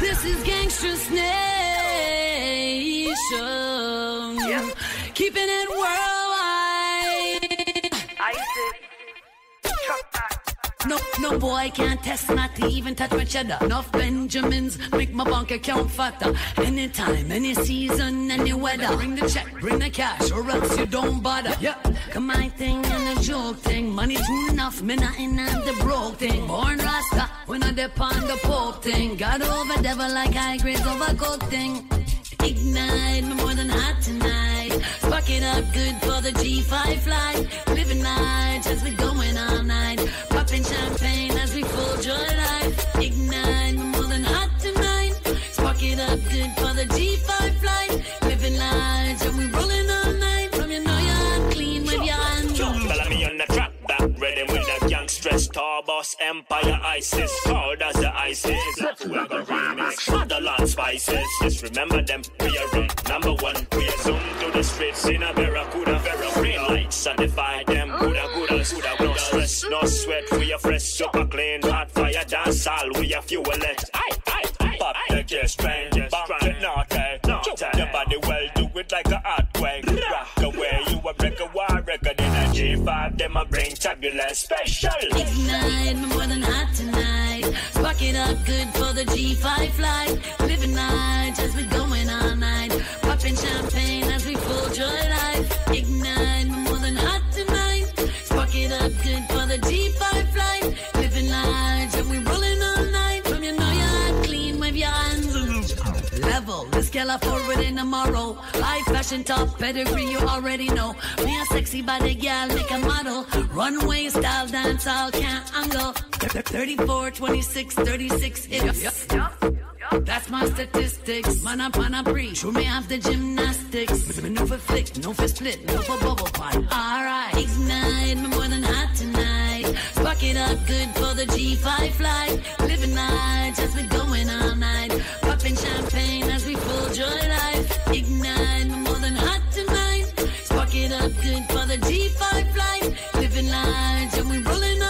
This is Gangsters Nation. Keeping it worldwide. No, no boy can't test not even touch my cheddar. Enough Benjamins make my bank account fatter. Anytime, any season, any weather. Bring the check, bring the cash, or else you don't bother. Yeah, come my thing and a joke thing. Money's enough, me not in the broke thing. Born Rasta, when I dip on the Pope thing. God over devil like high grades over coke thing. Ignite me more than hot tonight. Spark it up good for the G5 flight. Living large as we going ready with the gangster star boss empire ISIS, cold as the ISIS. We're gonna remix motherland spices. Just remember them, we are rank number one. We are zoom to the streets in a barracuda, vera green lights sanctify them. Kuda kuda kuda, no stress, no sweat. We are fresh, super clean, hot fire dance all. We are fuel it. Aye, aye, aye. Pop the gear strange, bump it naughty, eh, naughty. Eh. Your body well, do it like a G5. Them a bring turbulence special. Ignite me more than hot tonight. Spark it up good for the G5 flight. Living large as we going all night. Popping champagne as we full joy life. Ignite me more than hot this girl I forward in tomorrow. High fashion top pedigree, you already know. Me a sexy body girl, make a model. Runway style dance, all can't angle. 34, 26, 36 hips. That's my statistics. Man up on a pre. Show me off the gymnastics. No for flick, no for split, no for bubble pop. Alright. Ignite me more than hot tonight. Spark it up good for the G5 flight. Living large as we going all night. it up good for the G5 flight, Living large and we rolling